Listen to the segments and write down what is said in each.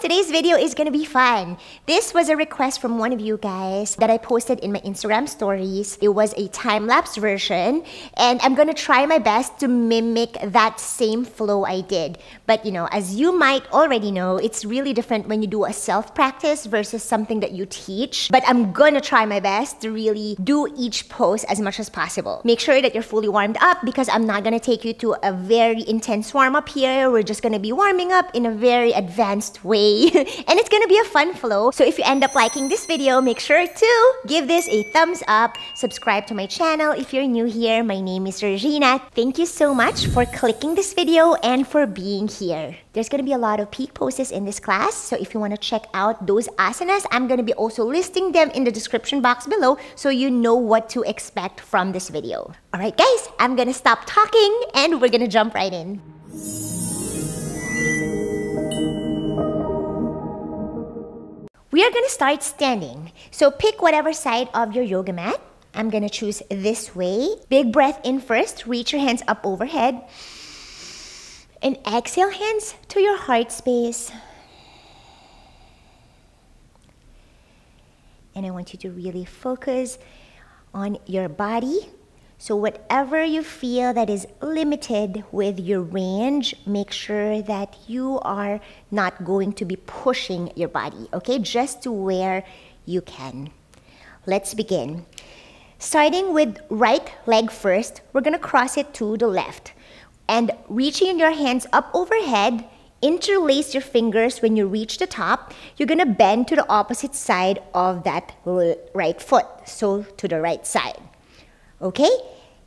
today's video is gonna be fun. This was a request from one of you guys that I posted in my Instagram stories. It was a time-lapse version and I'm gonna try my best to mimic that same flow I did. But you know, as you might already know, it's really different when you do a self-practice versus something that you teach. But I'm gonna try my best to really do each pose as much as possible. Make sure that you're fully warmed up because I'm not gonna take you to a very intense warm-up here. We're just gonna be warming up in a very advanced way. and it's gonna be a fun flow. So if you end up liking this video, make sure to give this a thumbs up, subscribe to my channel if you're new here. My name is Georgina. Thank you so much for clicking this video and for being here. There's gonna be a lot of peak poses in this class, so if you wanna check out those asanas, I'm gonna be also listing them in the description box below so you know what to expect from this video. Alright guys, I'm gonna stop talking and we're gonna jump right in. We are gonna start standing. So pick whatever side of your yoga mat. I'm gonna choose this way. Big breath in first, reach your hands up overhead. And exhale hands to your heart space. And I want you to really focus on your body. So, whatever you feel that is limited with your range, make sure that you are not going to be pushing your body, okay? Just to where you can. Let's begin. Starting with right leg first, we're gonna cross it to the left and reaching your hands up overhead, interlace your fingers when you reach the top. You're gonna bend to the opposite side of that right foot, so to the right side. Okay?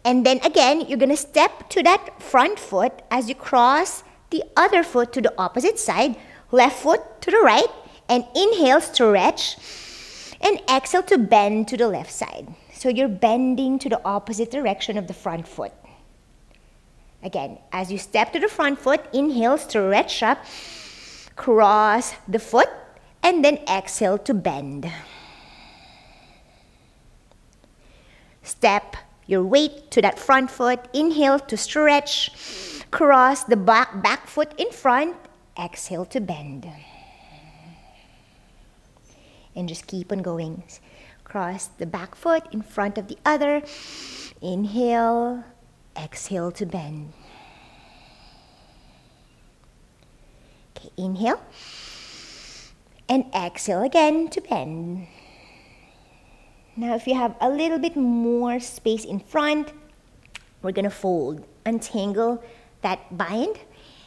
And then again, you're gonna step to that front foot as you cross the other foot to the opposite side, left foot to the right, and inhale, stretch, and exhale to bend to the left side. So you're bending to the opposite direction of the front foot. Again, as you step to the front foot, inhale, stretch up, cross the foot, and then exhale to bend. Step your weight to that front foot, inhale to stretch, cross the back, back foot in front, exhale to bend. And just keep on going. Cross the back foot in front of the other, inhale, Exhale to bend. Okay, inhale. And exhale again to bend. Now, if you have a little bit more space in front, we're to fold, untangle that bind.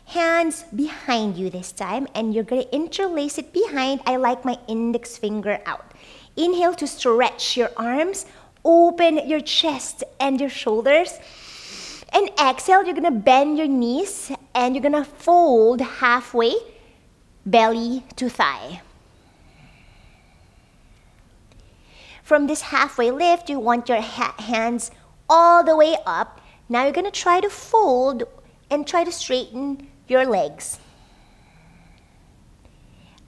Hands behind you this time, and you're to interlace it behind. I like my index finger out. Inhale to stretch your arms, open your chest and your shoulders. And exhale, you're gonna bend your knees and you're gonna fold halfway, belly to thigh. From this halfway lift, you want your ha hands all the way up. Now you're gonna try to fold and try to straighten your legs.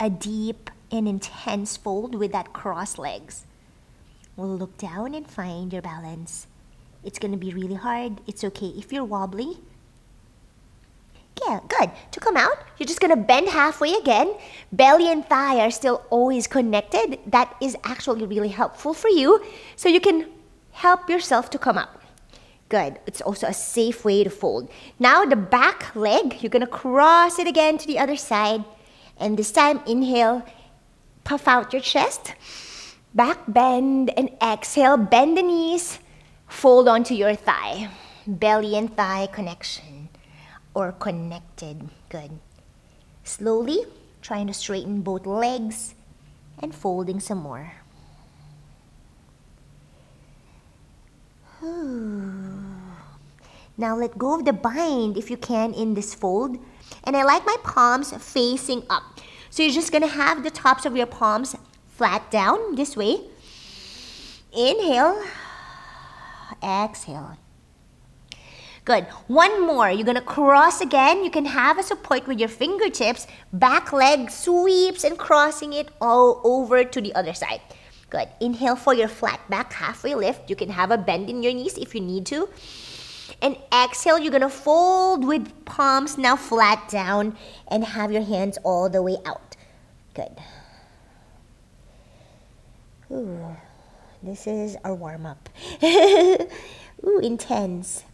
A deep and intense fold with that cross legs. We'll look down and find your balance. It's going to be really hard. It's okay if you're wobbly. Yeah, good. To come out, you're just to bend halfway again. Belly and thigh are still always connected. That is actually really helpful for you. So you can help yourself to come up. Good. It's also a safe way to fold. Now the back leg, you're to cross it again to the other side. And this time, inhale, puff out your chest. Back bend and exhale, bend the knees. Fold onto your thigh. Belly and thigh connection or connected. Good. Slowly trying to straighten both legs and folding some more. Now let go of the bind if you can in this fold. And I like my palms facing up. So you're just gonna have the tops of your palms flat down this way. Inhale exhale. Good. One more. You're going to cross again. You can have a support with your fingertips. Back leg sweeps and crossing it all over to the other side. Good. Inhale for your flat back halfway lift. You can have a bend in your knees if you need to. And exhale, you're going to fold with palms now flat down and have your hands all the way out. Good. Ooh, this is our warm up. Ooh, intense.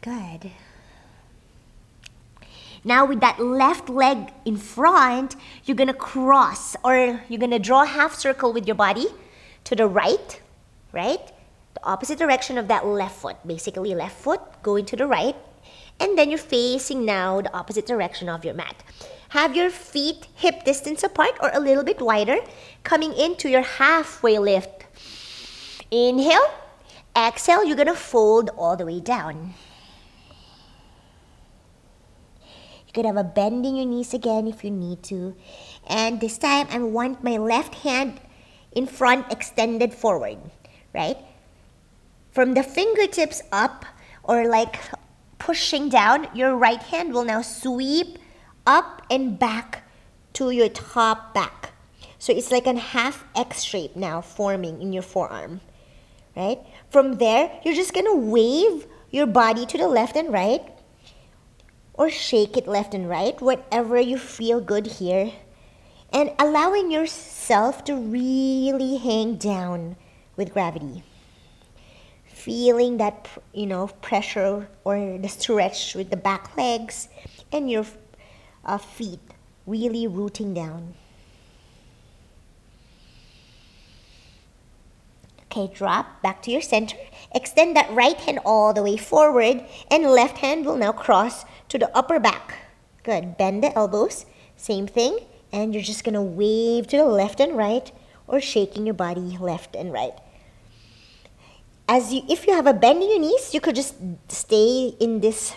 Good. Now with that left leg in front, you're gonna cross or you're gonna draw a half circle with your body to the right, right? The opposite direction of that left foot, basically left foot going to the right. And then you're facing now the opposite direction of your mat. Have your feet hip distance apart or a little bit wider, coming into your halfway lift. Inhale, exhale, you're gonna fold all the way down. You could have a bend in your knees again if you need to. And this time, I want my left hand in front extended forward, right? From the fingertips up or like pushing down, your right hand will now sweep up and back to your top back. So it's like a half X shape now forming in your forearm, right? From there, you're just gonna wave your body to the left and right or shake it left and right, whatever you feel good here. And allowing yourself to really hang down with gravity. Feeling that, you know, pressure or the stretch with the back legs and your uh, feet really rooting down. Okay, drop back to your center. Extend that right hand all the way forward and left hand will now cross to the upper back. Good. Bend the elbows. Same thing. And you're just to wave to the left and right or shaking your body left and right. As you, if you have a bend in your knees, you could just stay in this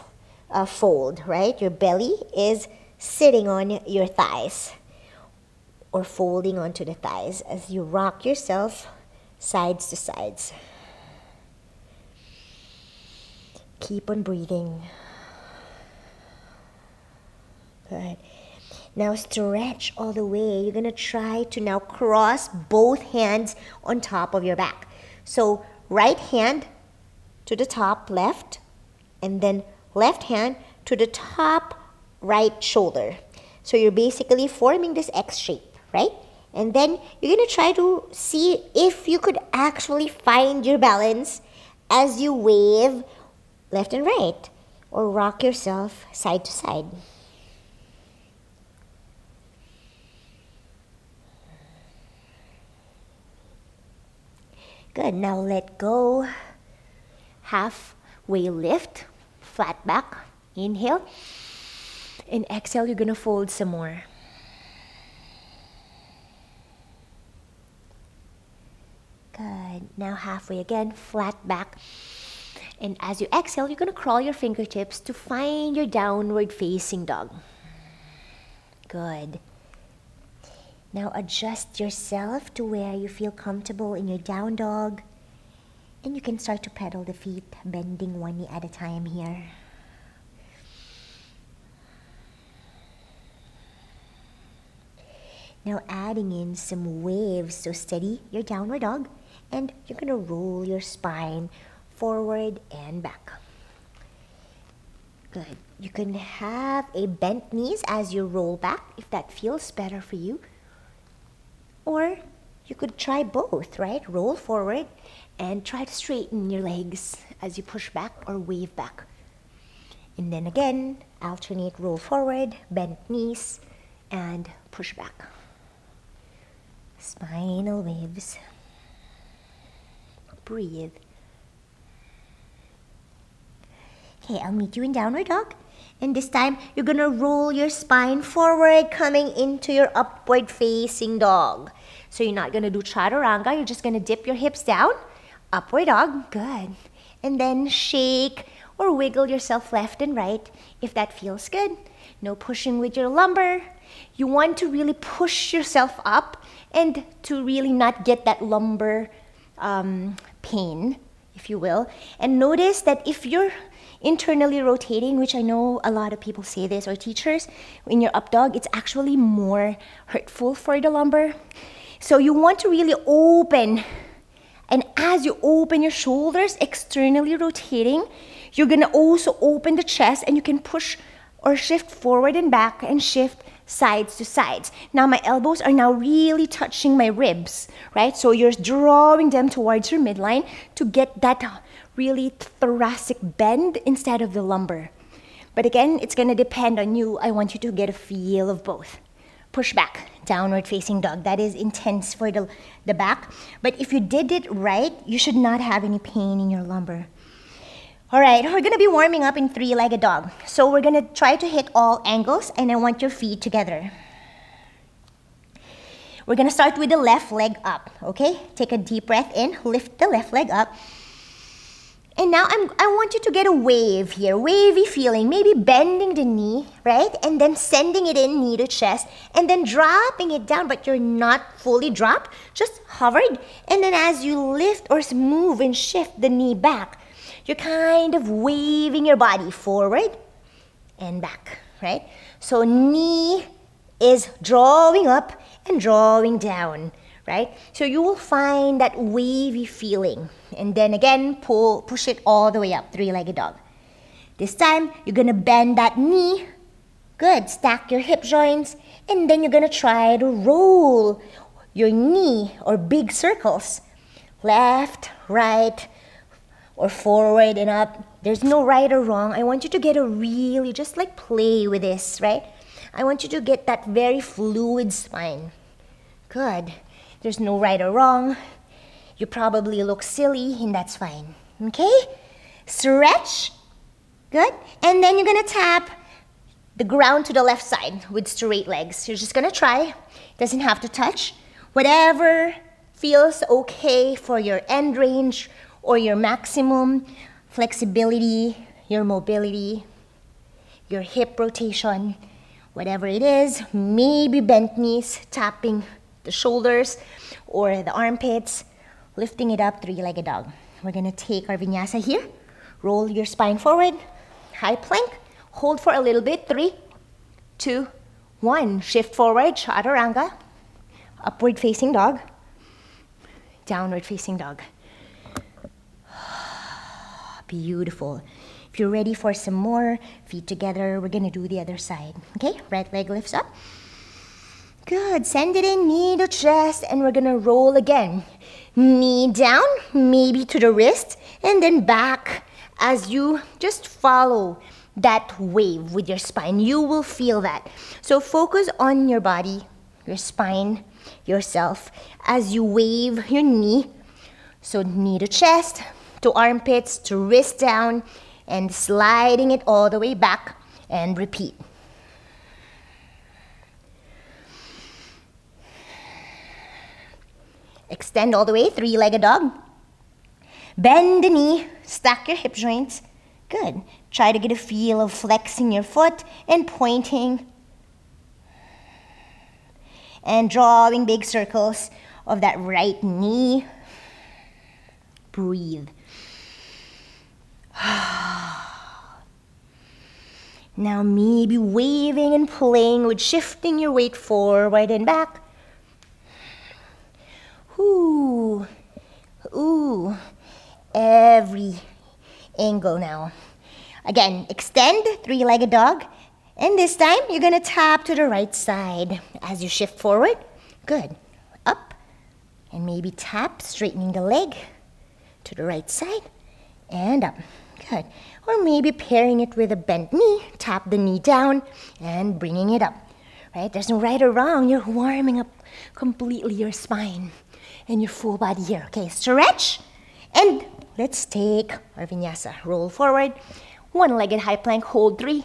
uh, fold, right? Your belly is sitting on your thighs or folding onto the thighs as you rock yourself sides to sides. Keep on breathing. Good. Now stretch all the way. You're going to try to now cross both hands on top of your back. So right hand to the top left and then left hand to the top right shoulder. So you're basically forming this X shape, right? And then you're going to try to see if you could actually find your balance as you wave left and right or rock yourself side to side. Good. Now let go. Halfway lift, flat back. Inhale. And exhale, you're going to fold some more. Good. Now halfway again, flat back. And as you exhale, you're going to crawl your fingertips to find your downward facing dog. Good. Now adjust yourself to where you feel comfortable in your down dog. And you can start to pedal the feet, bending one knee at a time here. Now adding in some waves. So steady your downward dog. And you're going to roll your spine forward and back. Good. You can have a bent knees as you roll back if that feels better for you. Or you could try both, right? Roll forward and try to straighten your legs as you push back or wave back. And then again, alternate roll forward, bend knees, and push back. Spinal waves. Breathe. Okay, I'll meet you in downward dog. And this time, you're gonna roll your spine forward, coming into your upward facing dog. So you're not gonna do chaturanga, you're just gonna dip your hips down. Upward dog, good. And then shake or wiggle yourself left and right if that feels good. No pushing with your lumbar. You want to really push yourself up and to really not get that lumbar um, pain, if you will. And notice that if you're internally rotating, which I know a lot of people say this, or teachers, in your up dog, it's actually more hurtful for the lumbar. So you want to really open. And as you open your shoulders, externally rotating, you're gonna also open the chest and you can push or shift forward and back and shift sides to sides. Now my elbows are now really touching my ribs, right? So you're drawing them towards your midline to get that uh, really thoracic bend instead of the lumbar. But again, it's gonna depend on you. I want you to get a feel of both. Push back, downward facing dog. That is intense for the, the back. But if you did it right, you should not have any pain in your lumbar. All right, we're gonna be warming up in three-legged dog. So we're gonna try to hit all angles and I want your feet together. We're gonna start with the left leg up, okay? Take a deep breath in, lift the left leg up. And now I'm, I want you to get a wave here, wavy feeling, maybe bending the knee, right? And then sending it in knee to chest, and then dropping it down, but you're not fully dropped, just hovered. And then as you lift or move and shift the knee back, you're kind of waving your body forward and back, right? So knee is drawing up and drawing down right? So you will find that wavy feeling. And then again, pull, push it all the way up, three-legged dog. This time, you're gonna bend that knee. Good, stack your hip joints. And then you're gonna try to roll your knee or big circles. Left, right, or forward and up. There's no right or wrong. I want you to get a really, just like play with this, right? I want you to get that very fluid spine. Good. There's no right or wrong. You probably look silly, and that's fine. Okay? Stretch. Good. And then you're gonna tap the ground to the left side with straight legs. You're just gonna try. Doesn't have to touch. Whatever feels okay for your end range or your maximum flexibility, your mobility, your hip rotation, whatever it is, maybe bent knees, tapping the shoulders or the armpits, lifting it up, three-legged dog. We're gonna take our vinyasa here, roll your spine forward, high plank, hold for a little bit, three, two, one. Shift forward, chaturanga, upward facing dog, downward facing dog. Beautiful. If you're ready for some more, feet together, we're gonna do the other side. Okay, right leg lifts up. Good. Send it in, knee to chest, and we're gonna roll again. Knee down, maybe to the wrist, and then back as you just follow that wave with your spine. You will feel that. So focus on your body, your spine, yourself as you wave your knee. So knee to chest, to armpits, to wrist down, and sliding it all the way back, and repeat. Extend all the way, three-legged dog. Bend the knee, stack your hip joints. Good. Try to get a feel of flexing your foot and pointing. And drawing big circles of that right knee. Breathe. now maybe waving and pulling with shifting your weight forward and back. Ooh, ooh, every angle now. Again, extend, three-legged dog. And this time, you're gonna tap to the right side as you shift forward. Good. Up, and maybe tap, straightening the leg to the right side, and up. Or maybe pairing it with a bent knee, tap the knee down, and bringing it up. Right? There's no right or wrong. You're warming up completely your spine and your full body here. Okay, stretch. And let's take our vinyasa. Roll forward. One-legged high plank. Hold three,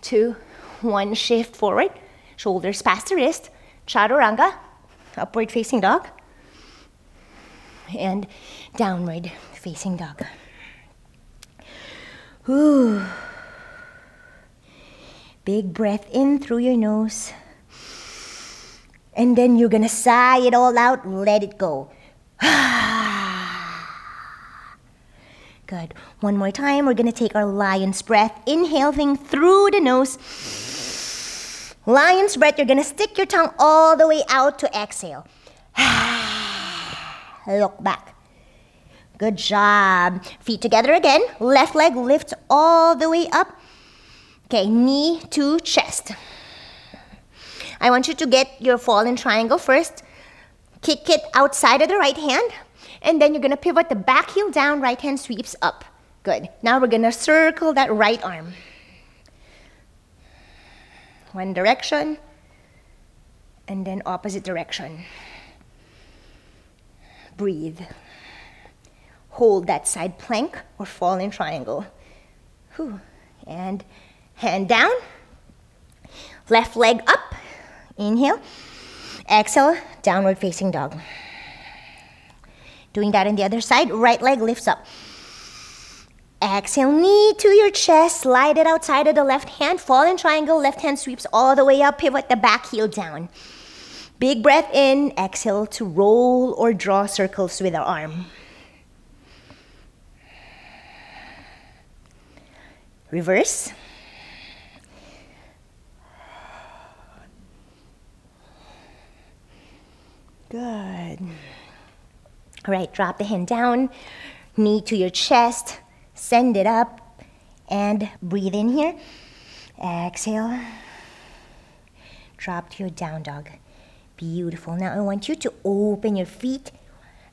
two, one. Shift forward. Shoulders past the wrist. Chaturanga. Upward facing dog. And downward facing dog. Big breath in through your nose. And then you're gonna sigh it all out, let it go. Good. One more time, we're gonna take our lion's breath, inhaling through the nose. Lion's breath, you're gonna stick your tongue all the way out to exhale. Look back. Good job. Feet together again. Left leg lifts all the way up. Okay, knee to chest. I want you to get your fallen triangle first. Kick it outside of the right hand. And then you're going to pivot the back heel down, right hand sweeps up. Good. Now we're going to circle that right arm. One direction. And then opposite direction. Breathe. Hold that side plank or fallen triangle. Whew. And hand down. Left leg up. Inhale. Exhale, downward facing dog. Doing that on the other side, right leg lifts up. Exhale, knee to your chest, slide it outside of the left hand, fallen triangle, left hand sweeps all the way up, pivot the back heel down. Big breath in, exhale to roll or draw circles with our arm. Reverse. Good. All right, drop the hand down, knee to your chest, send it up, and breathe in here. Exhale. Drop to your down dog. Beautiful. Now I want you to open your feet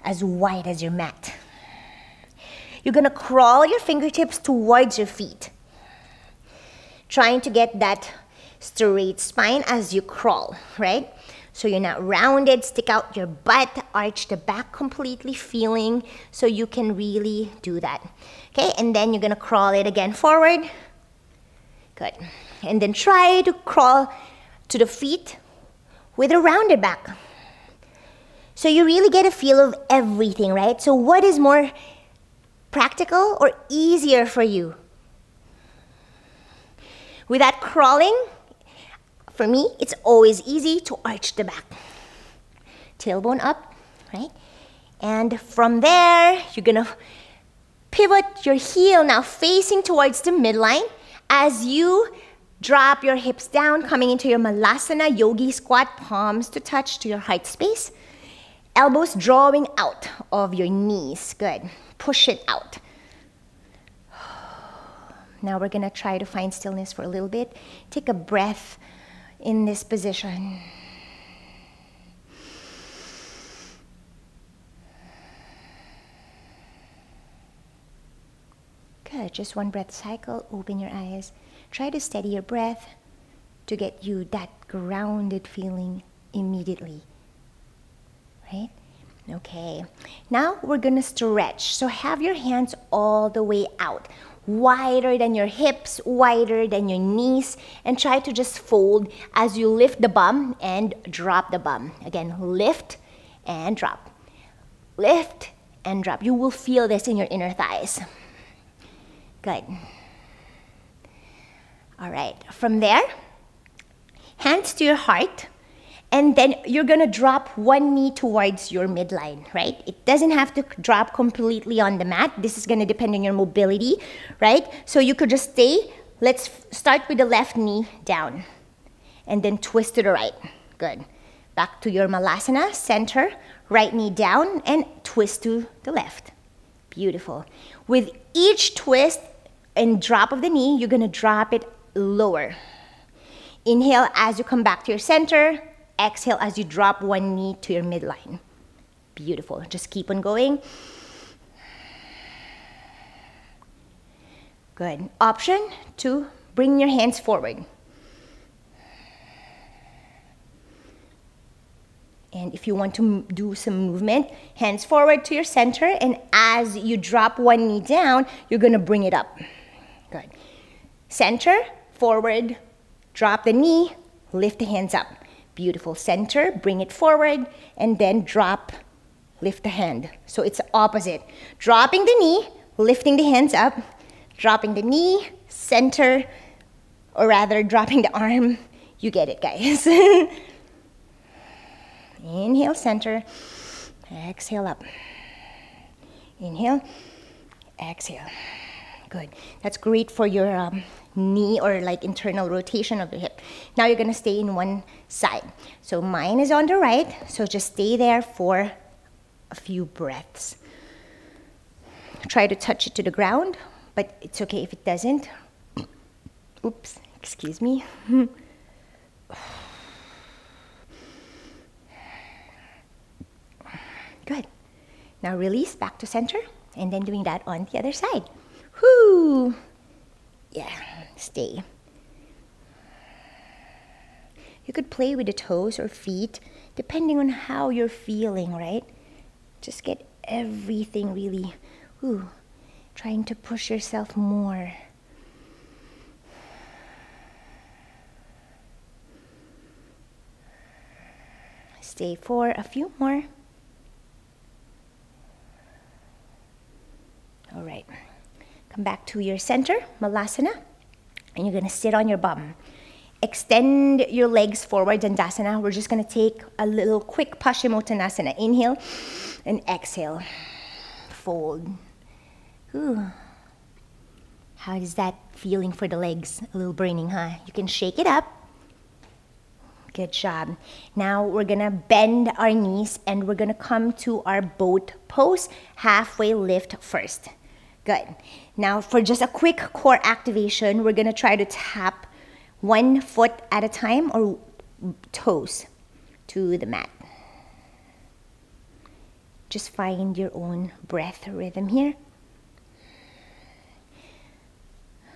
as wide as your mat. You're gonna crawl your fingertips towards your feet, trying to get that straight spine as you crawl, right? So you're not rounded, stick out your butt, arch the back completely, feeling so you can really do that. Okay, and then you're gonna crawl it again forward. Good. And then try to crawl to the feet with a rounded back. So you really get a feel of everything, right? So what is more practical or easier for you? With that crawling, for me, it's always easy to arch the back. Tailbone up, right? And from there, you're gonna pivot your heel now facing towards the midline as you drop your hips down, coming into your Malasana Yogi squat, palms to touch to your height space. Elbows drawing out of your knees. Good. Push it out. Now we're gonna try to find stillness for a little bit. Take a breath in this position. Good. Just one breath cycle. Open your eyes. Try to steady your breath to get you that grounded feeling immediately. Right? Okay. Now we're going to stretch. So have your hands all the way out wider than your hips, wider than your knees, and try to just fold as you lift the bum and drop the bum. Again, lift and drop. Lift and drop. You will feel this in your inner thighs. Good. All right, from there, hands to your heart and then you're gonna drop one knee towards your midline, right? It doesn't have to drop completely on the mat. This is gonna depend on your mobility, right? So you could just stay. Let's start with the left knee down and then twist to the right. Good. Back to your malasana, center, right knee down and twist to the left. Beautiful. With each twist and drop of the knee, you're gonna drop it lower. Inhale as you come back to your center, Exhale as you drop one knee to your midline. Beautiful. Just keep on going. Good. Option to bring your hands forward. And if you want to do some movement, hands forward to your center, and as you drop one knee down, you're gonna bring it up. Good. Center, forward, drop the knee, lift the hands up. Beautiful. Center, bring it forward, and then drop, lift the hand. So it's opposite. Dropping the knee, lifting the hands up, dropping the knee, center, or rather dropping the arm. You get it, guys. Inhale, center. Exhale up. Inhale, exhale good. That's great for your um, knee or like internal rotation of the hip. Now you're gonna stay in one side. So mine is on the right, so just stay there for a few breaths. Try to touch it to the ground, but it's okay if it doesn't. Oops, excuse me. Good. Now release back to center and then doing that on the other side. Whoo! Yeah, stay. You could play with the toes or feet depending on how you're feeling, right? Just get everything really, ooh, trying to push yourself more. Stay for a few more. All right. Come back to your center, Malasana, and you're to sit on your bum. Extend your legs forward, Dandasana. We're just to take a little quick Paschimottanasana. Inhale and exhale. Fold. Ooh. How is that feeling for the legs? A little burning, huh? You can shake it up. Good job. Now we're gonna bend our knees and we're gonna come to our boat pose, halfway lift first. Good. Now for just a quick core activation, we're gonna try to tap one foot at a time or toes to the mat. Just find your own breath rhythm here.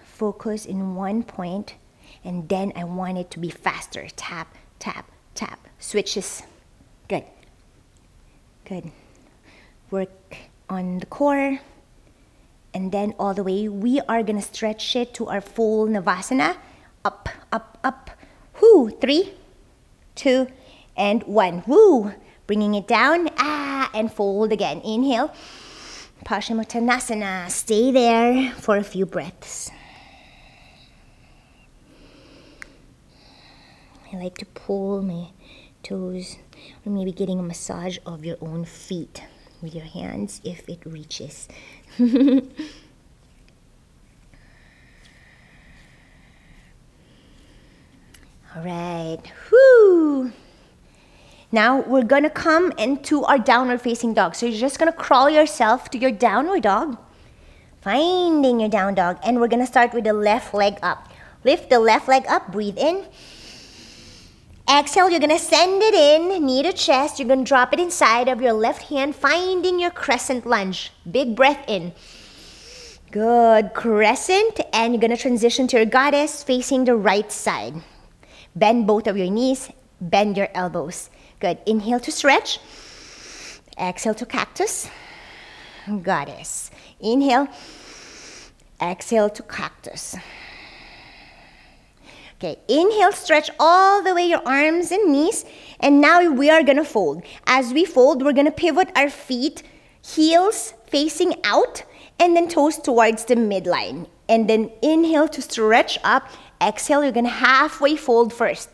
Focus in one point and then I want it to be faster. Tap, tap, tap. Switches. Good. Good. Work on the core and then all the way. We are gonna stretch it to our full Navasana. Up, up, up. Whoo, three, two, and one. Woo, bringing it down. Ah, and fold again. Inhale. Paschimottanasana. Stay there for a few breaths. I like to pull my toes or maybe getting a massage of your own feet with your hands if it reaches. All right. Whoo. Now we're gonna come into our downward facing dog. So you're just gonna crawl yourself to your downward dog, finding your down dog, and we're gonna start with the left leg up. Lift the left leg up, breathe in. Exhale, you're gonna send it in, knee to chest. You're gonna drop it inside of your left hand, finding your crescent lunge. Big breath in. Good, crescent, and you're gonna transition to your goddess facing the right side. Bend both of your knees, bend your elbows. Good, inhale to stretch. Exhale to cactus. Goddess. Inhale. Exhale to cactus. Okay, inhale, stretch all the way your arms and knees. And now we are gonna fold. As we fold, we're gonna pivot our feet, heels facing out, and then toes towards the midline. And then inhale to stretch up. Exhale, you're gonna halfway fold first.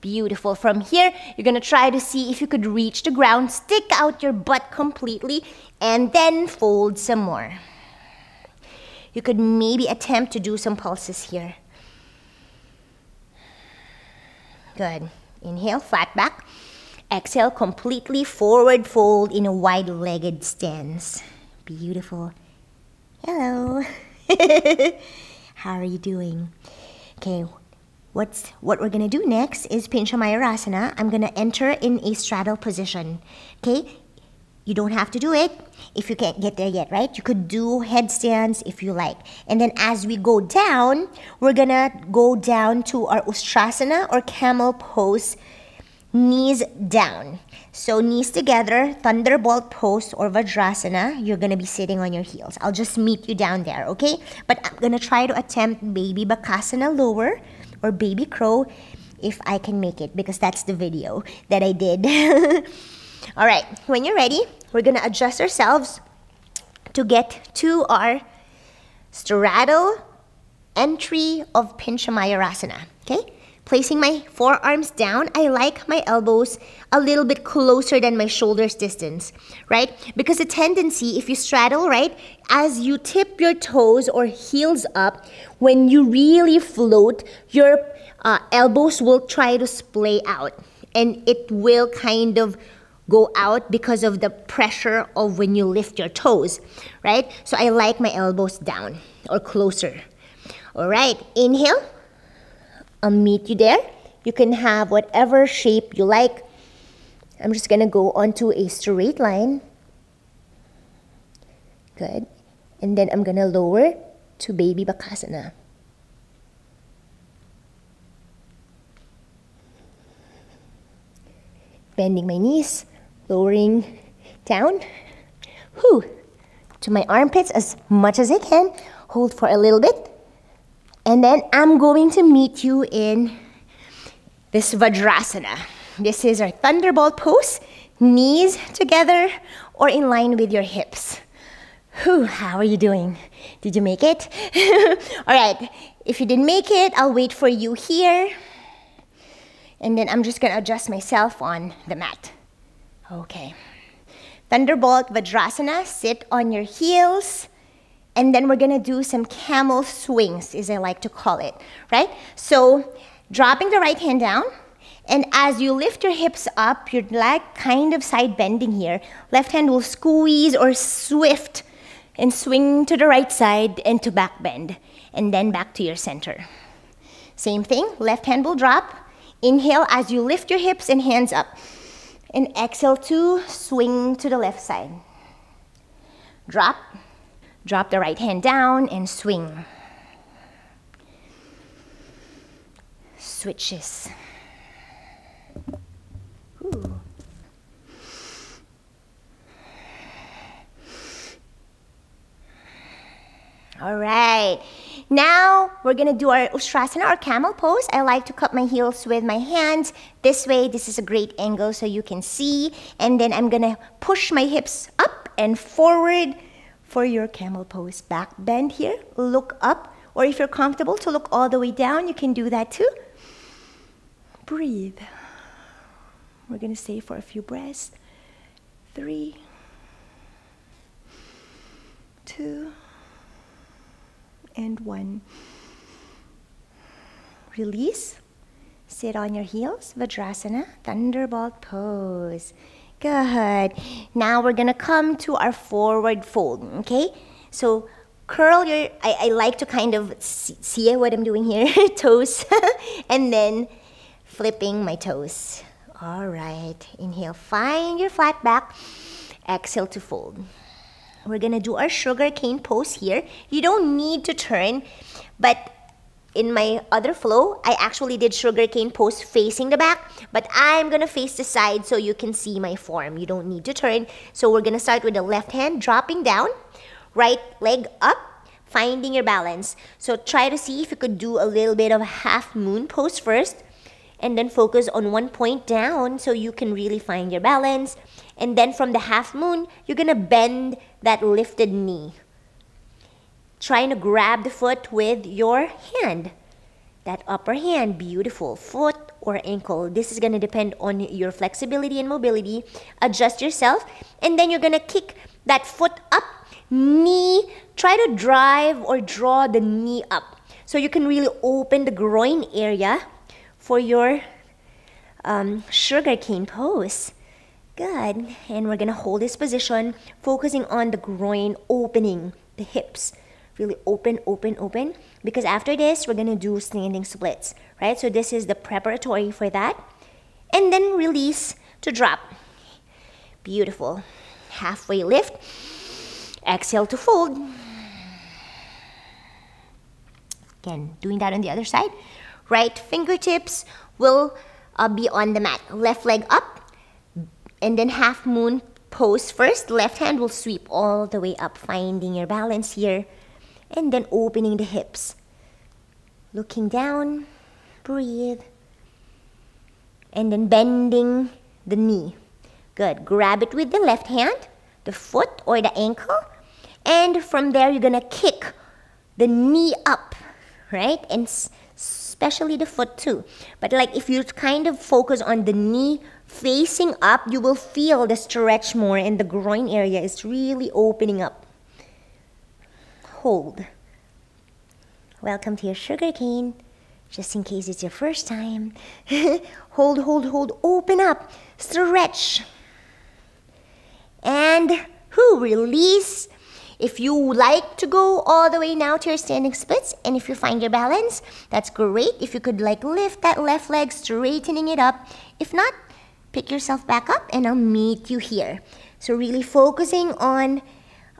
Beautiful. From here, you're gonna try to see if you could reach the ground, stick out your butt completely, and then fold some more. You could maybe attempt to do some pulses here. Good. Inhale, flat back. Exhale, completely forward fold in a wide-legged stance. Beautiful. Hello. How are you doing? Okay, what's what we're gonna do next is Pincha Mayurasana. I'm gonna enter in a straddle position. Okay, you don't have to do it if you can't get there yet, right? You could do headstands if you like. And then as we go down, we're gonna go down to our Ustrasana or camel pose, knees down. So knees together, thunderbolt pose or Vajrasana, you're gonna be sitting on your heels. I'll just meet you down there, okay? But I'm gonna try to attempt baby Bakasana lower or baby crow if I can make it because that's the video that I did. All right, when you're ready, we're gonna adjust ourselves to get to our straddle entry of Pincha Mayurasana. Okay? Placing my forearms down, I like my elbows a little bit closer than my shoulders distance, right? Because the tendency, if you straddle, right, as you tip your toes or heels up, when you really float, your uh, elbows will try to splay out and it will kind of go out because of the pressure of when you lift your toes, right? So I like my elbows down or closer. All right, inhale. I'll meet you there. You can have whatever shape you like. I'm just going to go onto a straight line. Good. And then I'm going to lower to Baby Bakasana. Bending my knees, lowering down. Whew. To my armpits as much as I can. Hold for a little bit. And then I'm going to meet you in this Vajrasana. This is our thunderbolt pose, knees together or in line with your hips. Whew, how are you doing? Did you make it? All right, if you didn't make it, I'll wait for you here. And then I'm just gonna adjust myself on the mat. Okay. Thunderbolt Vajrasana, sit on your heels. And then we're gonna do some camel swings, as I like to call it, right? So dropping the right hand down, and as you lift your hips up, your leg kind of side bending here. Left hand will squeeze or swift and swing to the right side and to back bend. And then back to your center. Same thing, left hand will drop. Inhale as you lift your hips and hands up. And exhale to swing to the left side. Drop. Drop the right hand down and swing. Switches. All right. Now we're gonna do our Ustrasana or camel pose. I like to cup my heels with my hands. This way, this is a great angle so you can see. And then I'm gonna push my hips up and forward for your camel pose. Back bend here, look up. Or if you're comfortable to look all the way down, you can do that too. Breathe. We're going to stay for a few breaths. Three, two, and one. Release. Sit on your heels, Vajrasana, Thunderbolt pose. Good. Now we're gonna come to our forward fold, okay? So curl your, I, I like to kind of see, see what I'm doing here, toes, and then flipping my toes. All right, inhale, find your flat back. Exhale to fold. We're gonna do our sugar cane pose here. You don't need to turn, but in my other flow, I actually did sugar cane pose facing the back, but I'm gonna face the side so you can see my form. You don't need to turn. So we're gonna start with the left hand dropping down, right leg up, finding your balance. So try to see if you could do a little bit of half moon pose first and then focus on one point down so you can really find your balance. And then from the half moon, you're gonna bend that lifted knee. Trying to grab the foot with your hand. That upper hand, beautiful. Foot or ankle. This is gonna depend on your flexibility and mobility. Adjust yourself, and then you're gonna kick that foot up, knee. Try to drive or draw the knee up. So you can really open the groin area for your um, sugar cane pose. Good. And we're going to hold this position, focusing on the groin opening, the hips. Really open, open, open. Because after this, we're going to do standing splits, right? So this is the preparatory for that. And then release to drop. Beautiful. Halfway lift. Exhale to fold. Again, doing that on the other side. Right fingertips will uh, be on the mat. Left leg up, and then half moon pose first. Left hand will sweep all the way up, finding your balance here, and then opening the hips. Looking down, breathe, and then bending the knee. Good. Grab it with the left hand, the foot or the ankle, and from there you're gonna kick the knee up, right? And especially the foot too. But like if you kind of focus on the knee facing up, you will feel the stretch more and the groin area is really opening up. Hold. Welcome to your sugar cane. Just in case it's your first time. hold, hold, hold. Open up. Stretch. And who release if you like to go all the way now to your standing splits, and if you find your balance, that's great. If you could like lift that left leg, straightening it up. If not, pick yourself back up and I'll meet you here. So really focusing on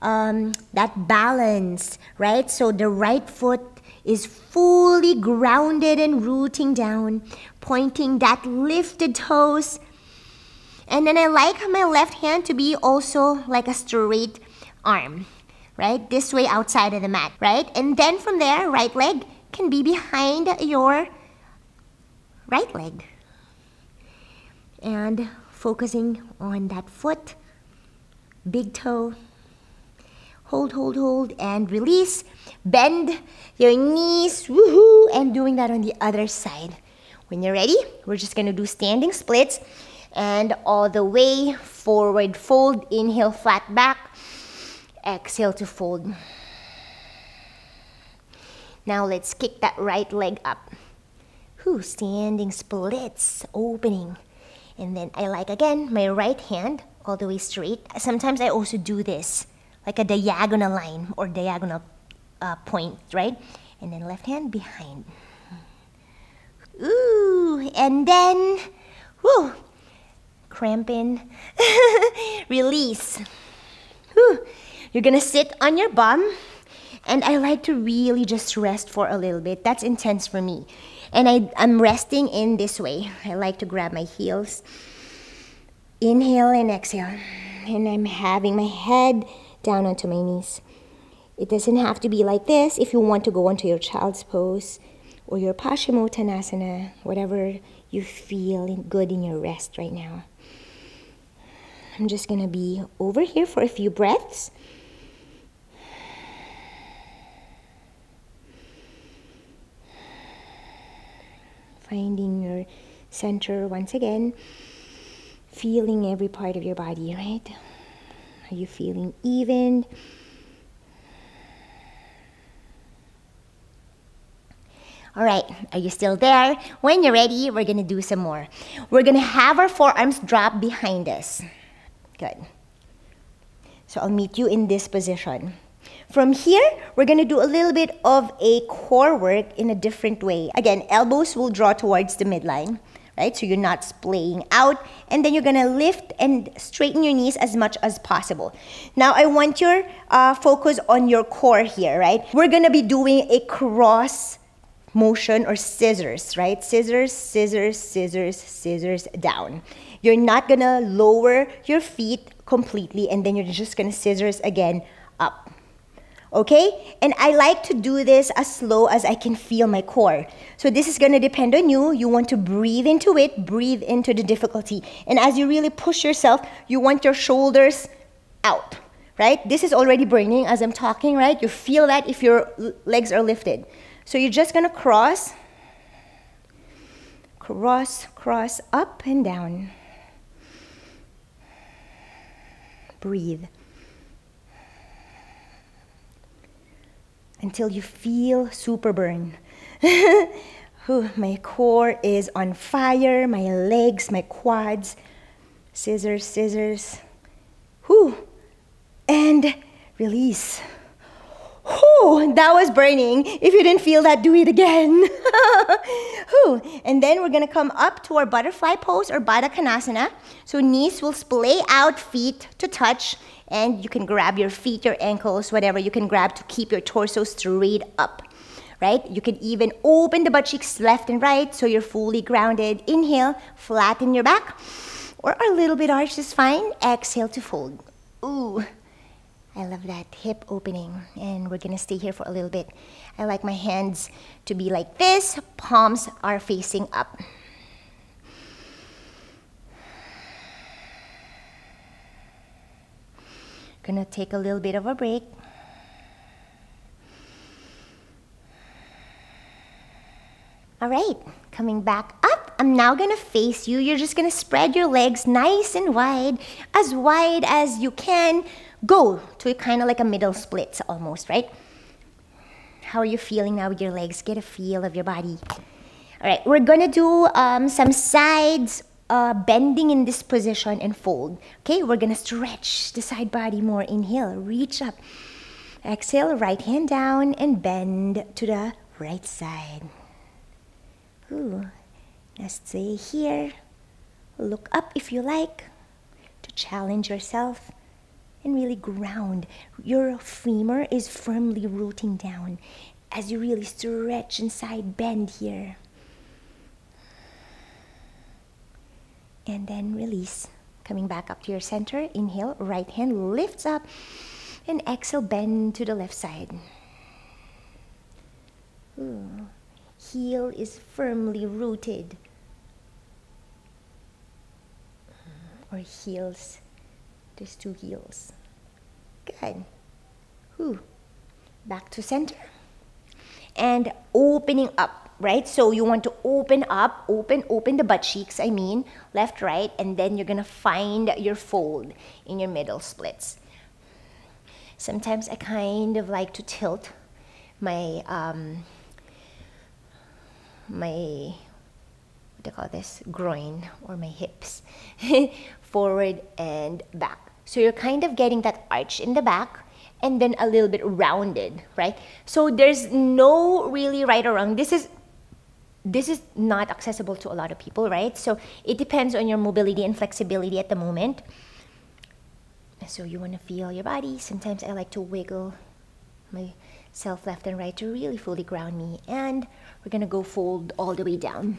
um, that balance, right? So the right foot is fully grounded and rooting down, pointing that lifted toes. And then I like my left hand to be also like a straight arm, right? This way outside of the mat, right? And then from there, right leg can be behind your right leg. And focusing on that foot, big toe, hold, hold, hold, and release. Bend your knees, woohoo, and doing that on the other side. When you're ready, we're just gonna do standing splits and all the way forward fold. Inhale, flat back. Exhale to fold. Now let's kick that right leg up. Whew, standing splits, opening. And then I like again my right hand all the way straight. Sometimes I also do this, like a diagonal line or diagonal uh, point, right? And then left hand behind. Ooh, and then, whoo, cramp in, release. Whew. You're gonna sit on your bum, and I like to really just rest for a little bit. That's intense for me. And I, I'm resting in this way. I like to grab my heels. Inhale and exhale. And I'm having my head down onto my knees. It doesn't have to be like this if you want to go onto your child's pose or your Paschimottanasana, whatever you feel good in your rest right now. I'm just to be over here for a few breaths. Finding your center once again. Feeling every part of your body, right? Are you feeling even? All right, are you still there? When you're ready, we're gonna do some more. We're gonna have our forearms drop behind us. Good. So I'll meet you in this position. From here, we're going to do a little bit of a core work in a different way. Again, elbows will draw towards the midline, right? So you're not splaying out. And then you're going to lift and straighten your knees as much as possible. Now, I want your uh, focus on your core here, right? We're going to be doing a cross motion or scissors, right? Scissors, scissors, scissors, scissors down. You're not going to lower your feet completely and then you're just going to scissors again up okay? And I like to do this as slow as I can feel my core. So this is gonna depend on you. You want to breathe into it, breathe into the difficulty. And as you really push yourself, you want your shoulders out, right? This is already burning as I'm talking, right? You feel that if your legs are lifted. So you're just gonna cross, cross, cross, up and down. Breathe. Until you feel super burn. my core is on fire, my legs, my quads. Scissors, scissors. Whew. And release. Whew, that was burning. If you didn't feel that, do it again. Whew. And then we're gonna come up to our butterfly pose or Baddha Konasana. So knees will splay out, feet to touch, and you can grab your feet, your ankles, whatever you can grab to keep your torso straight up. Right? You can even open the butt cheeks left and right so you're fully grounded. Inhale, flatten your back, or a little bit arch is fine. Exhale to fold. Ooh. I love that hip opening and we're gonna stay here for a little bit. I like my hands to be like this, palms are facing up. Gonna take a little bit of a break. All right, coming back up. I'm now gonna face you. You're just gonna spread your legs nice and wide, as wide as you can go to kind of like a middle split almost, right? How are you feeling now with your legs? Get a feel of your body. All right, we're gonna do um, some sides uh, bending in this position and fold. Okay, we're gonna stretch the side body more. Inhale, reach up. Exhale, right hand down and bend to the right side. Ooh, let's stay here Look up if you like to challenge yourself and really ground. Your femur is firmly rooting down as you really stretch and side bend here. And then release. Coming back up to your center. Inhale, right hand lifts up. And exhale, bend to the left side. Ooh. Heel is firmly rooted. Or heels. There's two heels. Good. Ooh. Back to center and opening up, right? So you want to open up, open, open the butt cheeks, I mean, left, right, and then you're gonna find your fold in your middle splits. Sometimes I kind of like to tilt my, um, my, what do you call this, groin or my hips forward and back. So you're kind of getting that arch in the back and then a little bit rounded, right? So there's no really right or wrong. This is this is not accessible to a lot of people, right? So it depends on your mobility and flexibility at the moment. So you want to feel your body. Sometimes I like to wiggle myself left and right to really fully ground me. And we're going to go fold all the way down.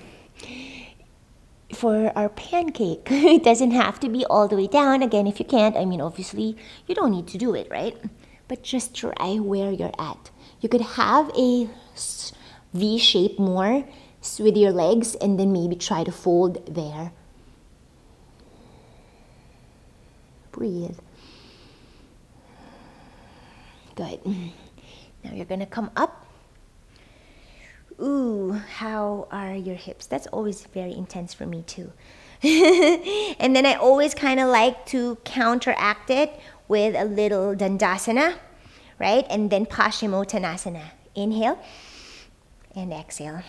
For our pancake, it doesn't have to be all the way down. Again, if you can't, I mean, obviously, you don't need to do it, right? but just try where you're at. You could have a V shape more with your legs and then maybe try to fold there. Breathe. Good. Now you're going to come up. Ooh, how are your hips? That's always very intense for me too. and then I always kind of like to counteract it with a little Dandasana, right? And then Paschimottanasana. Inhale and exhale.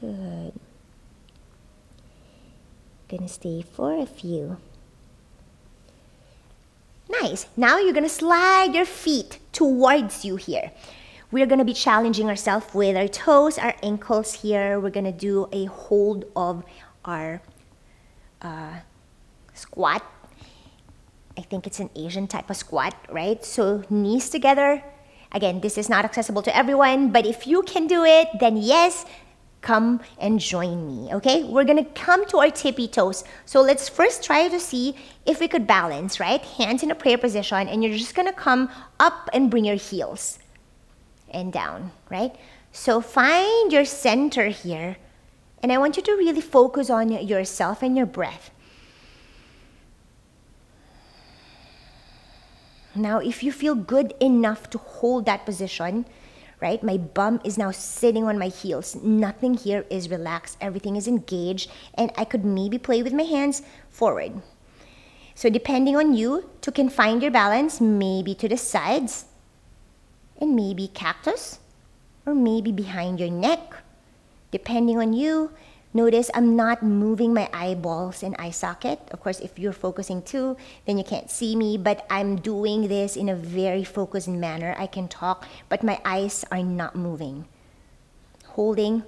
Good. Gonna stay for a few. Nice. Now you're gonna slide your feet towards you here. We're gonna be challenging ourselves with our toes, our ankles here. We're gonna do a hold of our uh, squat. I think it's an Asian type of squat, right? So knees together. Again, this is not accessible to everyone, but if you can do it, then yes, come and join me, okay? We're gonna come to our tippy toes. So let's first try to see if we could balance, right? Hands in a prayer position, and you're just gonna come up and bring your heels and down, right? So find your center here, and I want you to really focus on yourself and your breath. Now, if you feel good enough to hold that position, right? My bum is now sitting on my heels. Nothing here is relaxed. Everything is engaged. And I could maybe play with my hands forward. So depending on you, to can find your balance, maybe to the sides, and maybe cactus, or maybe behind your neck. Depending on you, Notice I'm not moving my eyeballs and eye socket. Of course, if you're focusing too, then you can't see me, but I'm doing this in a very focused manner. I can talk, but my eyes are not moving. Holding,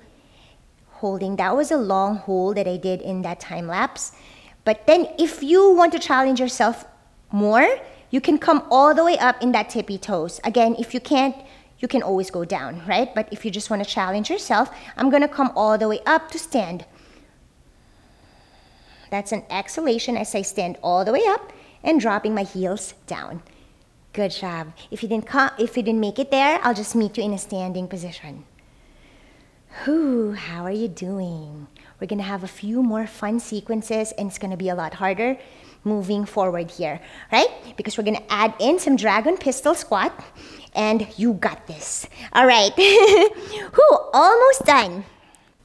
holding. That was a long hold that I did in that time lapse. But then if you want to challenge yourself more, you can come all the way up in that tippy toes. Again, if you can't, you can always go down, right? But if you just want to challenge yourself, I'm going to come all the way up to stand. That's an exhalation as I stand all the way up and dropping my heels down. Good job. If you didn't come, if you didn't make it there, I'll just meet you in a standing position. Whew, how are you doing? We're gonna have a few more fun sequences and it's gonna be a lot harder moving forward here, right? Because we're gonna add in some dragon pistol squat and you got this. All right, Whew, almost done.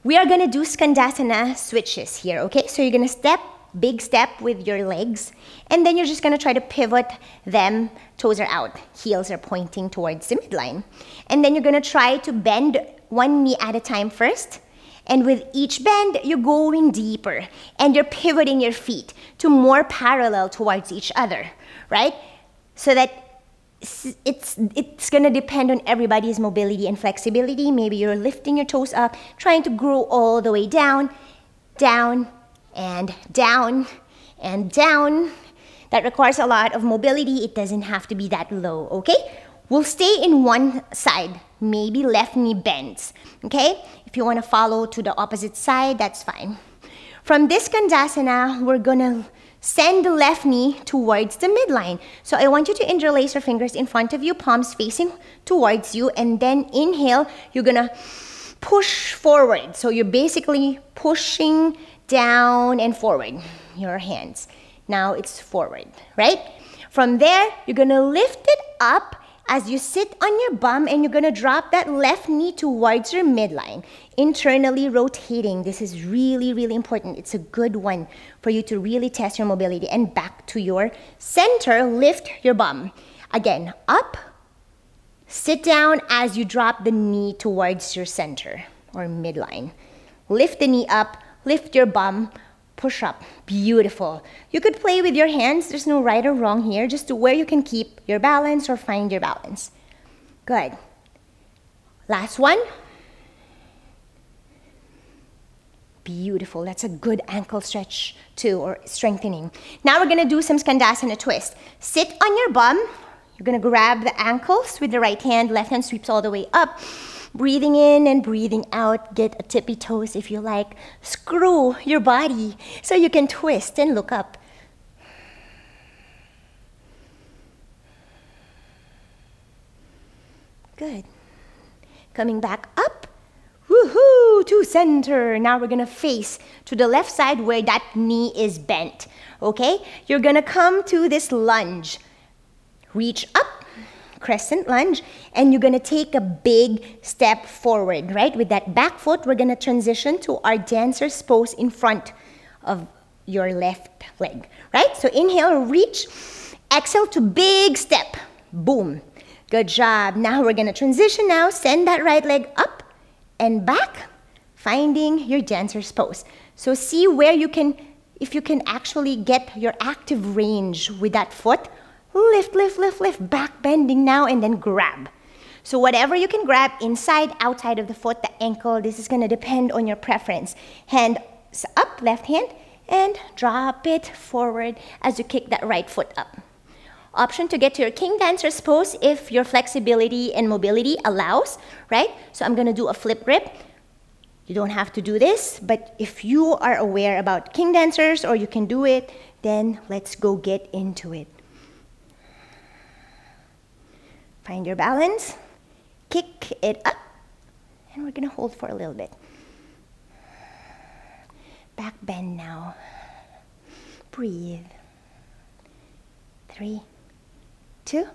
We are gonna do Skandasana switches here, okay? So you're gonna step, big step with your legs, and then you're just gonna try to pivot them, toes are out, heels are pointing towards the midline. And then you're gonna try to bend one knee at a time first, and with each bend, you're going deeper and you're pivoting your feet to more parallel towards each other, right? So that it's it's gonna depend on everybody's mobility and flexibility. Maybe you're lifting your toes up, trying to grow all the way down, down, and down, and down. That requires a lot of mobility. It doesn't have to be that low, okay? We'll stay in one side, maybe left knee bends, okay? If you wanna follow to the opposite side, that's fine. From this Skandasana, we're gonna Send the left knee towards the midline. So I want you to interlace your fingers in front of you, palms facing towards you, and then inhale, you're gonna push forward. So you're basically pushing down and forward your hands. Now it's forward, right? From there, you're gonna lift it up as you sit on your bum and you're gonna drop that left knee towards your midline, internally rotating. This is really, really important. It's a good one for you to really test your mobility. And back to your center, lift your bum. Again, up, sit down as you drop the knee towards your center or midline. Lift the knee up, lift your bum, push up. Beautiful. You could play with your hands. There's no right or wrong here, just to where you can keep your balance or find your balance. Good. Last one. Beautiful. That's a good ankle stretch too, or strengthening. Now we're gonna do some skandasana twist. Sit on your bum. You're gonna grab the ankles with the right hand. Left hand sweeps all the way up. Breathing in and breathing out. Get a tippy toes if you like. Screw your body so you can twist and look up. Good. Coming back up. Woohoo! To center. Now we're gonna face to the left side where that knee is bent. Okay? You're gonna come to this lunge. Reach up crescent lunge, and you're gonna take a big step forward, right? With that back foot, we're gonna transition to our dancer's pose in front of your left leg, right? So inhale, reach, exhale to big step, boom. Good job. Now we're gonna transition now, send that right leg up and back, finding your dancer's pose. So see where you can, if you can actually get your active range with that foot lift, lift, lift, lift, back bending now, and then grab. So whatever you can grab inside, outside of the foot, the ankle, this is gonna depend on your preference. Hand up, left hand, and drop it forward as you kick that right foot up. Option to get to your king dancer's pose if your flexibility and mobility allows, right? So I'm gonna do a flip grip. You don't have to do this, but if you are aware about king dancers or you can do it, then let's go get into it. Find your balance, kick it up, and we're gonna hold for a little bit. Back bend now. Breathe. Three, two,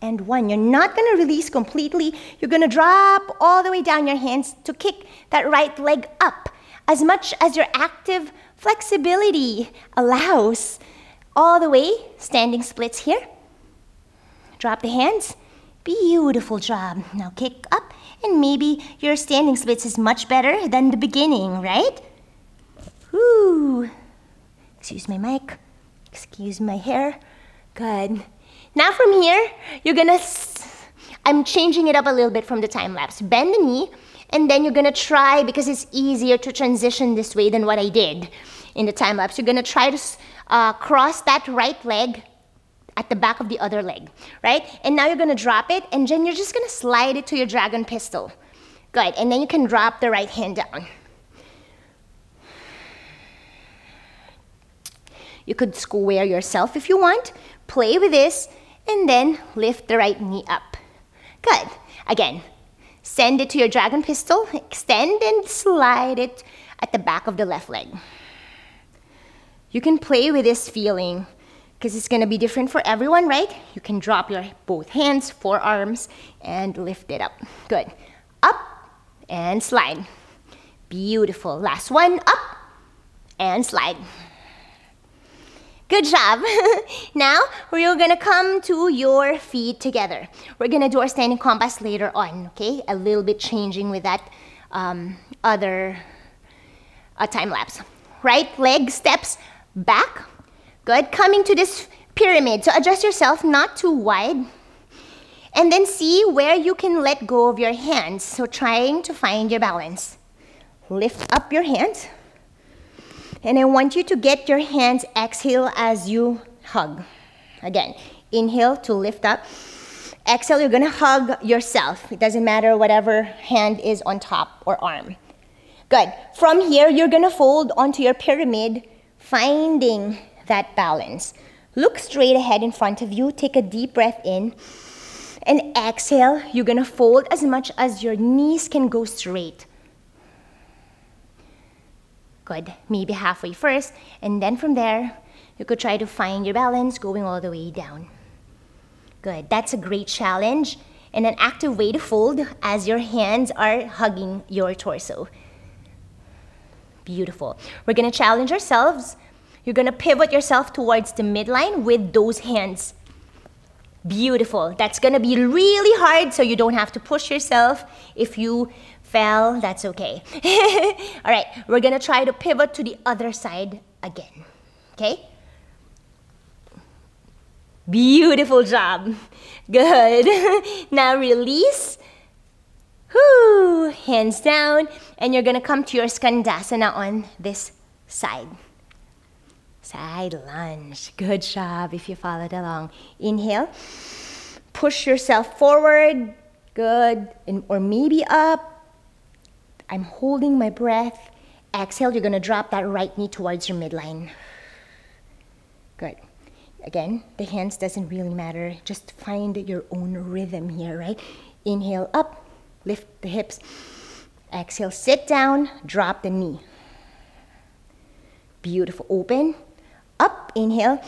and one. You're not gonna release completely. You're gonna drop all the way down your hands to kick that right leg up as much as your active flexibility allows. All the way, standing splits here. Drop the hands Beautiful job. Now kick up, and maybe your standing splits is much better than the beginning, right? Whoo. Excuse my mic. Excuse my hair. Good. Now from here, you're gonna, I'm changing it up a little bit from the time lapse. Bend the knee, and then you're gonna try, because it's easier to transition this way than what I did in the time lapse, you're gonna try to uh, cross that right leg at the back of the other leg, right? And now you're gonna drop it, and then you're just gonna slide it to your dragon pistol. Good, and then you can drop the right hand down. You could square yourself if you want, play with this, and then lift the right knee up. Good. Again, send it to your dragon pistol, extend and slide it at the back of the left leg. You can play with this feeling because it's gonna be different for everyone, right? You can drop your both hands, forearms, and lift it up. Good. Up and slide. Beautiful. Last one, up and slide. Good job. now we're gonna come to your feet together. We're gonna do our standing compass later on, okay? A little bit changing with that um, other uh, time lapse. Right leg steps back, Good. Coming to this pyramid. So adjust yourself not too wide. And then see where you can let go of your hands. So trying to find your balance. Lift up your hands. And I want you to get your hands exhale as you hug. Again, inhale to lift up. Exhale, you're gonna hug yourself. It doesn't matter whatever hand is on top or arm. Good. From here, you're gonna fold onto your pyramid, finding that balance. Look straight ahead in front of you. Take a deep breath in. And exhale, you're gonna fold as much as your knees can go straight. Good. Maybe halfway first. And then from there, you could try to find your balance going all the way down. Good. That's a great challenge and an active way to fold as your hands are hugging your torso. Beautiful. We're to challenge ourselves. You're to pivot yourself towards the midline with those hands. Beautiful. That's to be really hard so you don't have to push yourself. If you fell, that's okay. All right, we're to try to pivot to the other side again. Okay? Beautiful job. Good. now release. Whoo, hands down. And you're to come to your Skandasana on this side. Side lunge. Good job if you followed along. Inhale. Push yourself forward. Good. And, or maybe up. I'm holding my breath. Exhale, you're going to drop that right knee towards your midline. Good. Again, the hands doesn't really matter. Just find your own rhythm here, right? Inhale up, lift the hips. Exhale, sit down, drop the knee. Beautiful. Open, up, inhale.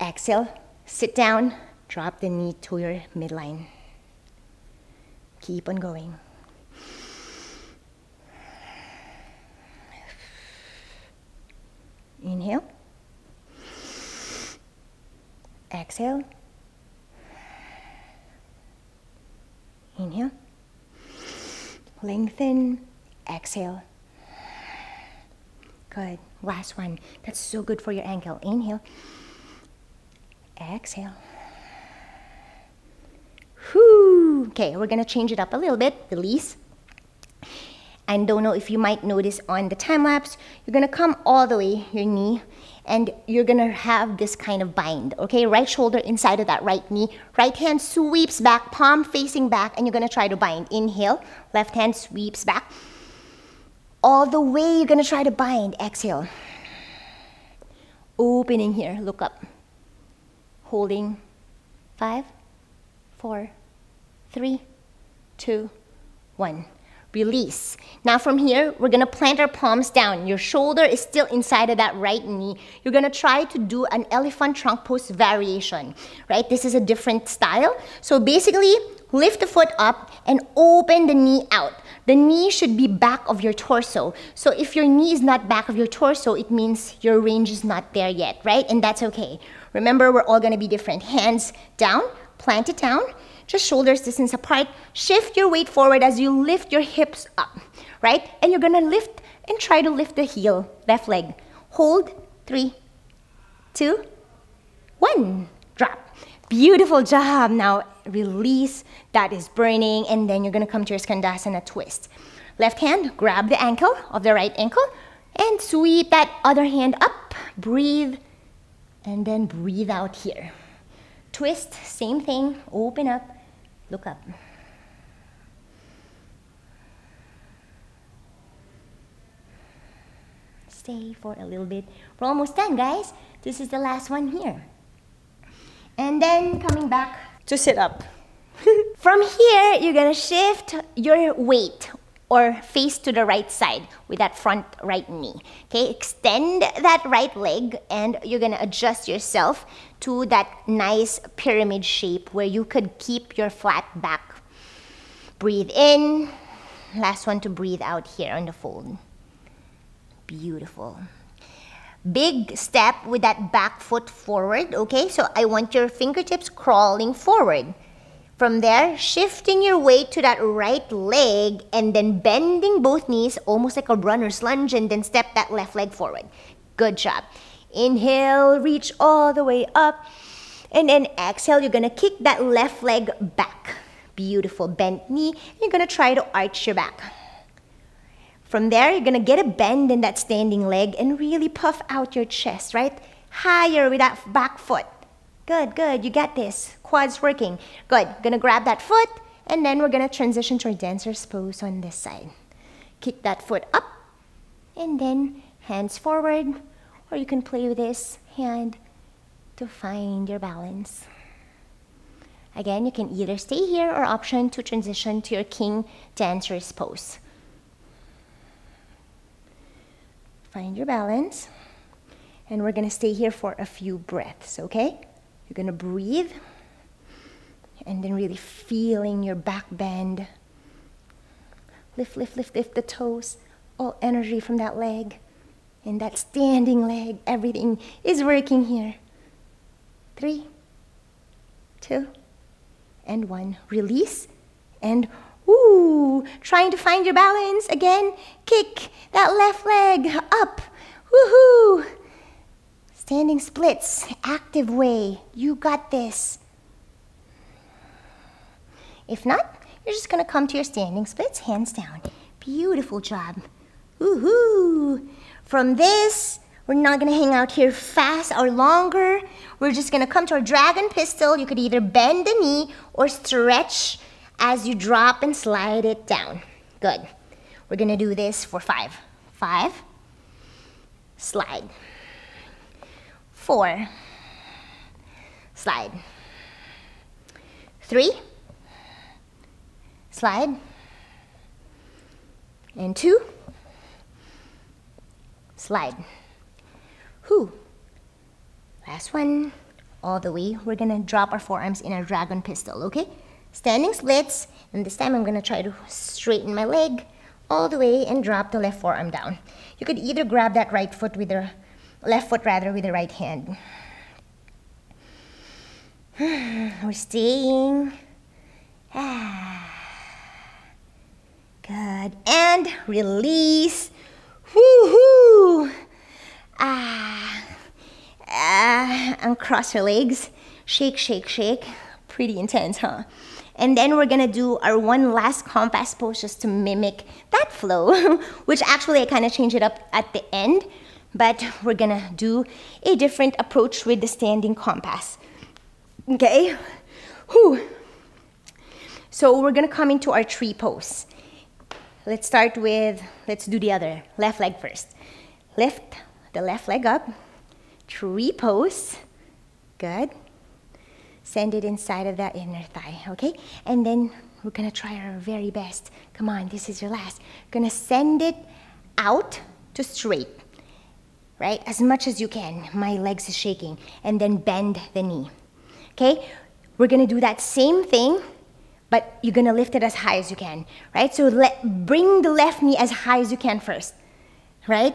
Exhale, sit down, drop the knee to your midline. Keep on going. Inhale. Exhale. Inhale. Lengthen. Exhale. Good. Last one. That's so good for your ankle. Inhale. Exhale. Whoo. Okay, we're gonna change it up a little bit. Release. And don't know if you might notice on the time lapse, you're gonna come all the way, your knee, and you're gonna have this kind of bind, okay? Right shoulder inside of that right knee. Right hand sweeps back, palm facing back, and you're gonna try to bind. Inhale, left hand sweeps back. All the way, you're gonna try to bind. Exhale. Opening here, look up. Holding. Five, four, three, two, one release. Now from here, we're gonna plant our palms down. Your shoulder is still inside of that right knee. You're gonna try to do an elephant trunk pose variation, right? This is a different style. So basically, lift the foot up and open the knee out. The knee should be back of your torso. So if your knee is not back of your torso, it means your range is not there yet, right? And that's okay. Remember, we're all gonna be different. Hands down, plant it down, just shoulders distance apart. Shift your weight forward as you lift your hips up, right? And you're gonna lift and try to lift the heel, left leg. Hold, three, two, one. Drop. Beautiful job. Now release that is burning, and then you're gonna come to your Skandasana twist. Left hand, grab the ankle of the right ankle, and sweep that other hand up. Breathe, and then breathe out here. Twist, same thing, open up, look up. Stay for a little bit. We're almost done, guys. This is the last one here. And then coming back to sit up. From here, you're gonna shift your weight or face to the right side with that front right knee. Okay, extend that right leg and you're gonna adjust yourself to that nice pyramid shape where you could keep your flat back. Breathe in. Last one to breathe out here on the fold. Beautiful. Big step with that back foot forward, okay? So I want your fingertips crawling forward. From there, shifting your weight to that right leg and then bending both knees almost like a runner's lunge and then step that left leg forward. Good job. Inhale, reach all the way up. And then exhale, you're gonna kick that left leg back. Beautiful, bent knee. You're gonna try to arch your back. From there, you're gonna get a bend in that standing leg and really puff out your chest, right? Higher with that back foot. Good, good, you got this. Quads working. Good, gonna grab that foot and then we're gonna transition to our dancer's pose on this side. Kick that foot up and then hands forward or you can play with this hand to find your balance. Again, you can either stay here or option to transition to your king dancer's pose. Find your balance. And we're going to stay here for a few breaths, okay? You're going to breathe and then really feeling your back bend. Lift, lift, lift, lift the toes. All energy from that leg and that standing leg. Everything is working here. Three, two, and one. Release and Ooh, trying to find your balance. Again, kick that left leg up. Woohoo! Standing splits, active way. You got this. If not, you're just gonna come to your standing splits, hands down. Beautiful job. Woohoo! From this, we're not gonna hang out here fast or longer. We're just gonna come to our dragon pistol. You could either bend the knee or stretch as you drop and slide it down. Good. We're gonna do this for five. Five, slide. Four, slide. Three, slide. And two, slide. Whew. Last one. All the way. We're gonna drop our forearms in a dragon pistol, okay? Standing splits, and this time I'm gonna try to straighten my leg all the way and drop the left forearm down. You could either grab that right foot with the left foot rather with the right hand. We're staying. Good. And release. Woohoo! Ah. Ah. Uncross your legs. Shake, shake, shake. Pretty intense, huh? And then we're gonna do our one last compass pose just to mimic that flow, which actually I kind of change it up at the end, but we're gonna do a different approach with the standing compass. Okay? Whew. So we're gonna come into our tree pose. Let's start with, let's do the other, left leg first. Lift the left leg up, tree pose, good send it inside of that inner thigh, okay? And then we're gonna try our very best. Come on, this is your last. Gonna send it out to straight, right? As much as you can. My legs is shaking. And then bend the knee, okay? We're gonna do that same thing, but you're gonna lift it as high as you can, right? So let, bring the left knee as high as you can first, right?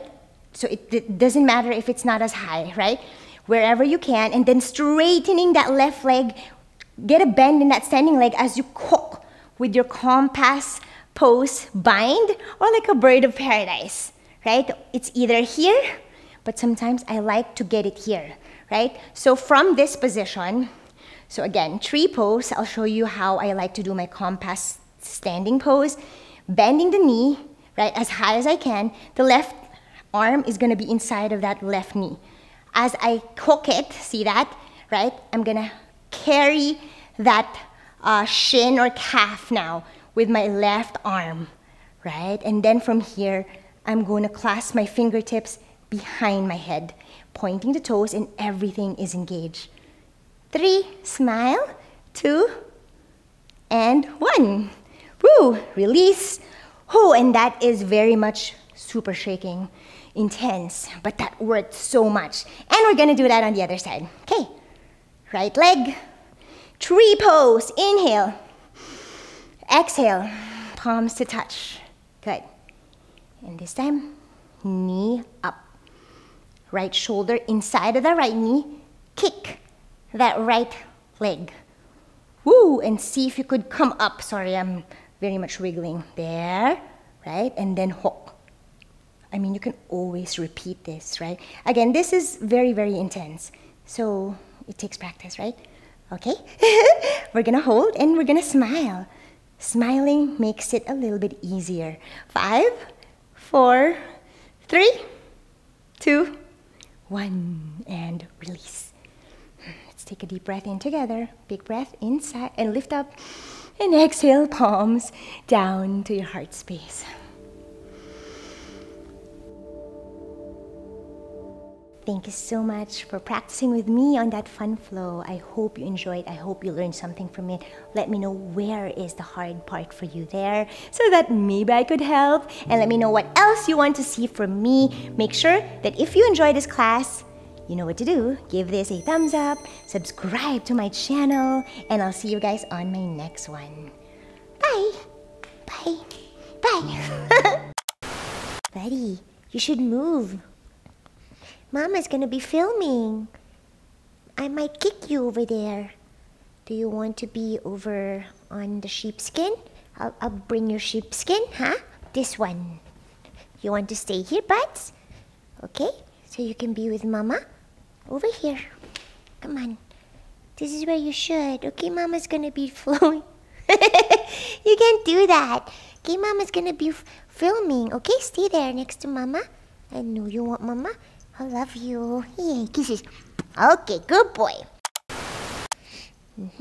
So it, it doesn't matter if it's not as high, right? Wherever you can, and then straightening that left leg. Get a bend in that standing leg as you cook with your compass pose bind or like a bird of paradise, right? It's either here, but sometimes I like to get it here, right? So from this position, so again, tree pose, I'll show you how I like to do my compass standing pose. Bending the knee, right, as high as I can. The left arm is gonna be inside of that left knee as I cook it, see that, right? I'm gonna carry that uh, shin or calf now with my left arm, right? And then from here, I'm gonna clasp my fingertips behind my head, pointing the toes, and everything is engaged. Three, smile, two, and one. Woo, release. Oh, and that is very much super shaking intense, but that worked so much. And we're gonna do that on the other side. Okay, right leg, tree pose, inhale, exhale, palms to touch. Good. And this time, knee up. Right shoulder inside of the right knee, kick that right leg. Woo, and see if you could come up. Sorry, I'm very much wiggling. There, right? And then hook. I mean, you can always repeat this, right? Again, this is very, very intense. So it takes practice, right? Okay? we're gonna hold and we're gonna smile. Smiling makes it a little bit easier. Five, four, three, two, one, and release. Let's take a deep breath in together. Big breath inside and lift up. And exhale, palms down to your heart space. Thank you so much for practicing with me on that fun flow. I hope you enjoyed. I hope you learned something from it. Let me know where is the hard part for you there so that maybe I could help. And let me know what else you want to see from me. Make sure that if you enjoy this class, you know what to do. Give this a thumbs up, subscribe to my channel, and I'll see you guys on my next one. Bye. Bye. Bye. Buddy, you should move. Mama's gonna be filming. I might kick you over there. Do you want to be over on the sheepskin? I'll, I'll bring your sheepskin, huh? This one. You want to stay here, Buds? Okay, so you can be with Mama. Over here. Come on. This is where you should. Okay, Mama's gonna be flowing. you can't do that. Okay, Mama's gonna be filming. Okay, stay there next to Mama. I know you want Mama. I love you. Yay, kisses. Okay, good boy. okay.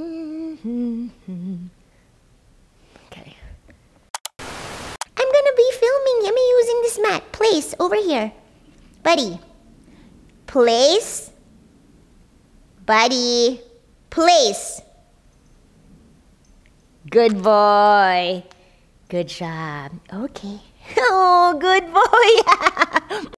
I'm gonna be filming Yummy using this mat. Place, over here. Buddy. Place. Buddy. Place. Good boy. Good job. Okay. Oh, good boy.